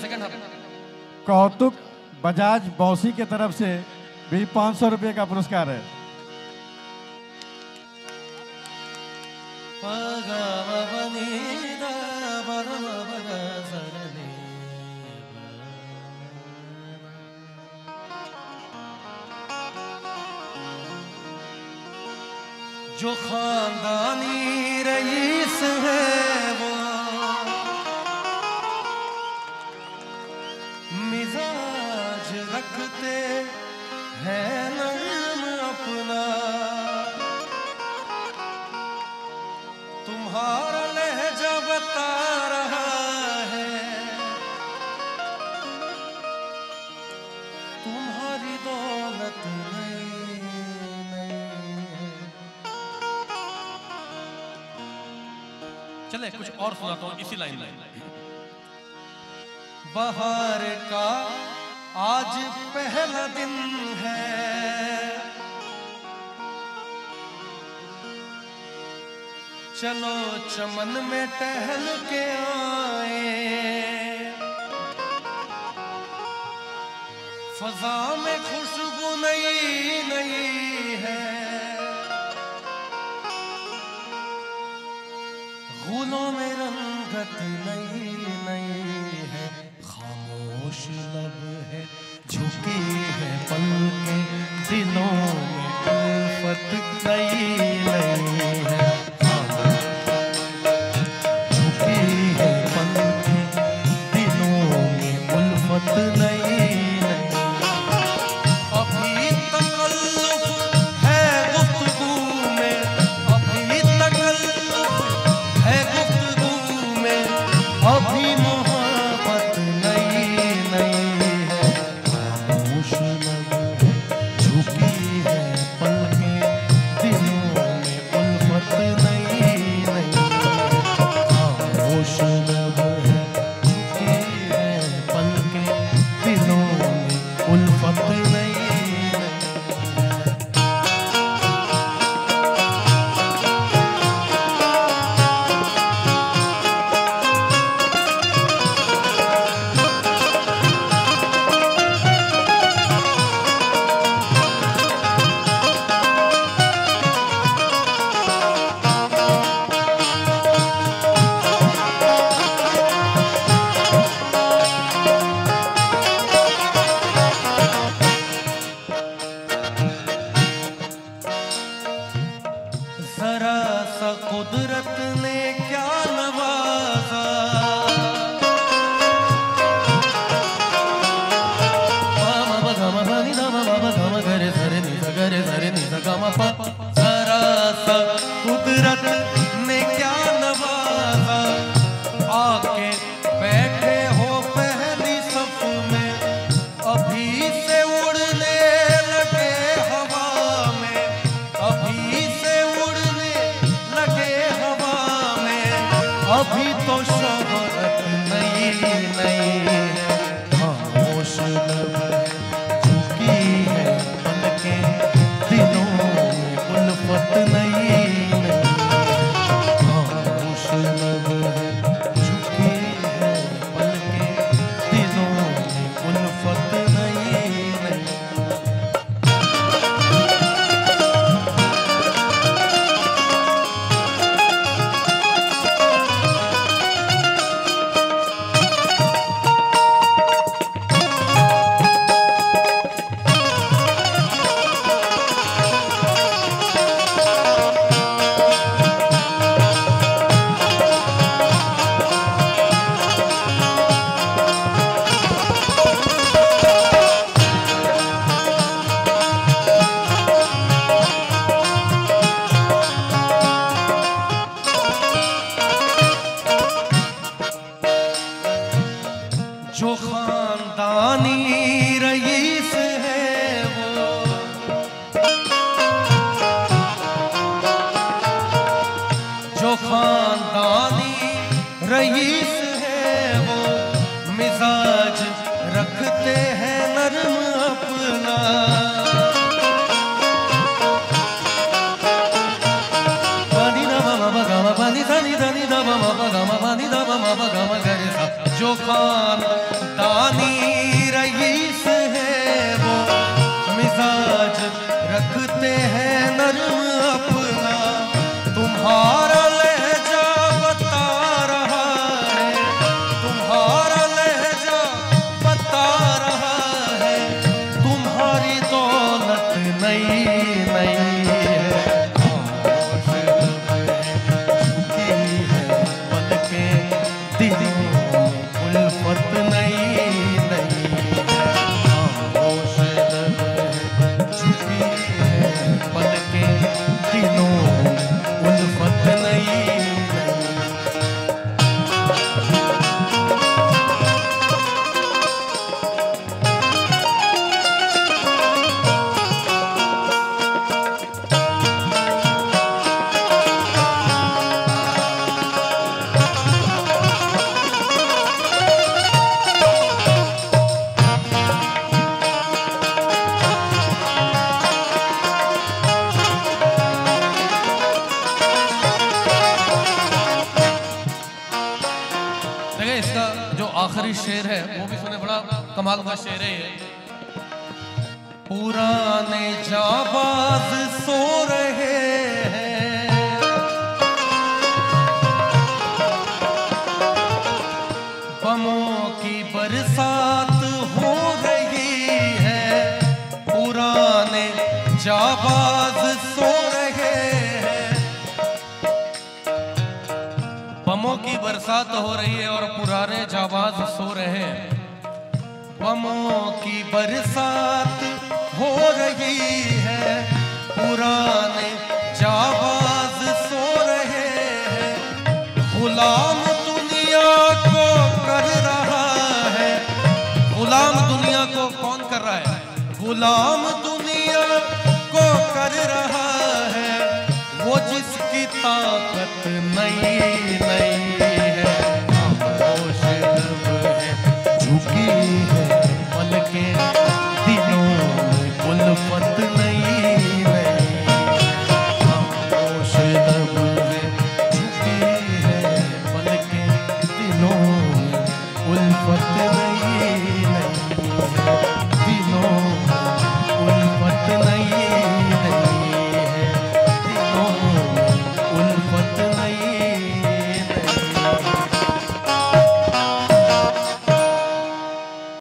Second half कौतुक बजाज बौसी के तरफ़ से भी पाँच सौ रुपये का पुरस्कार है। जो खानदानी रईस है वो। मिजाज रखते हैं नर्म अपना। तुम्हारा लहजा बता रहा है। तुम्हारी दौलत नहीं चले, कुछ और सुनाता हूँ, इसी लाइन में। बाहर का आज पहला दिन है। चलो चमन में टहल के आए। फजा में खुशबू नई नई है। गुलों में रंगत नई नई है। खामोश लब है, झुकी है पलके दिलों में उल्फत नई नई है। झुकी है पलके दिलों में उल्फत नई खानदानी कमाल का शेर है। पुराने जाबाज सो रहे हैं। बमों की बरसात हो रही है। पुराने जाबाज सो रहे हैं। बमों की बरसात हो रही है और पुराने जाबाज सो रहे हैं। बमों की बरसात हो रही है। पुराने जाबाज सो रहे हैं। गुलाम दुनिया को कर रहा है। गुलाम दुनिया को कौन कर रहा है? गुलाम दुनिया को कर रहा है। वो जिसकी ताकत नई नई